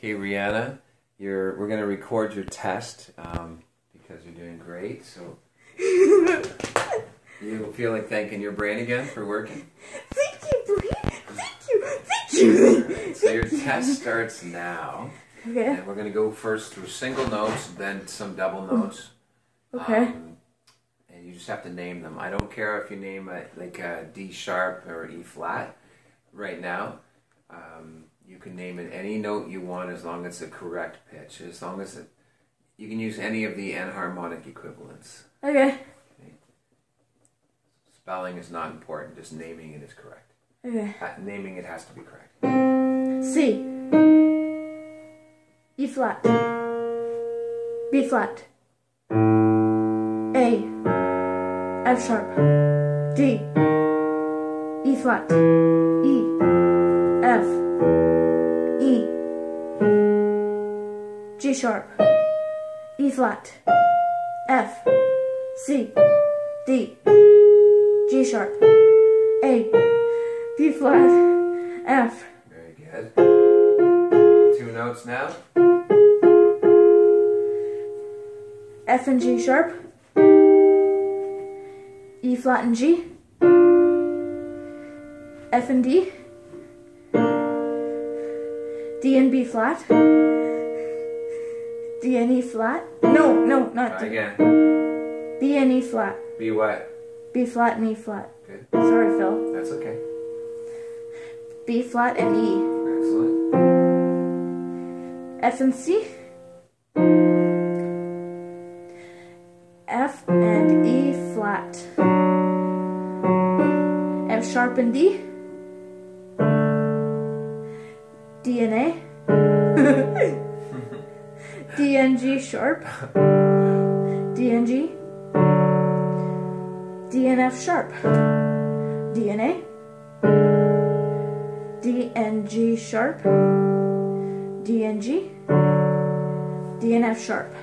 Okay, Rihanna, you're we're gonna record your test um, because you're doing great. So you feel like thanking your brain again for working. Thank you, Bree. Thank you. Thank you. So your test starts now, Okay. and we're gonna go first through single notes, then some double notes. Okay. Um, and you just have to name them. I don't care if you name it like a D sharp or E flat. Right now, um, you can name it any note you want as long as it's a correct pitch. As long as it, you can use any of the enharmonic equivalents. Okay. Spelling is not important. Just naming it is correct. Okay. Uh, naming it has to be correct. C. E flat. B flat. A. F sharp. D. E flat. E. F. G sharp. E flat. F. C. D. G sharp. A. B flat. F. Very good. Two notes now. F and G sharp, E flat and G, F and D, D and B flat, D and E flat. No, no, not Try D. again. B and E flat, Be what? B flat and E flat. Good. Sorry, Phil. That's okay. B flat and E, Excellent. F and C, F and E flat, F sharp and D, D and A, and G sharp, D and G, D and F sharp, D and A, D and G sharp, D and G, D and F sharp.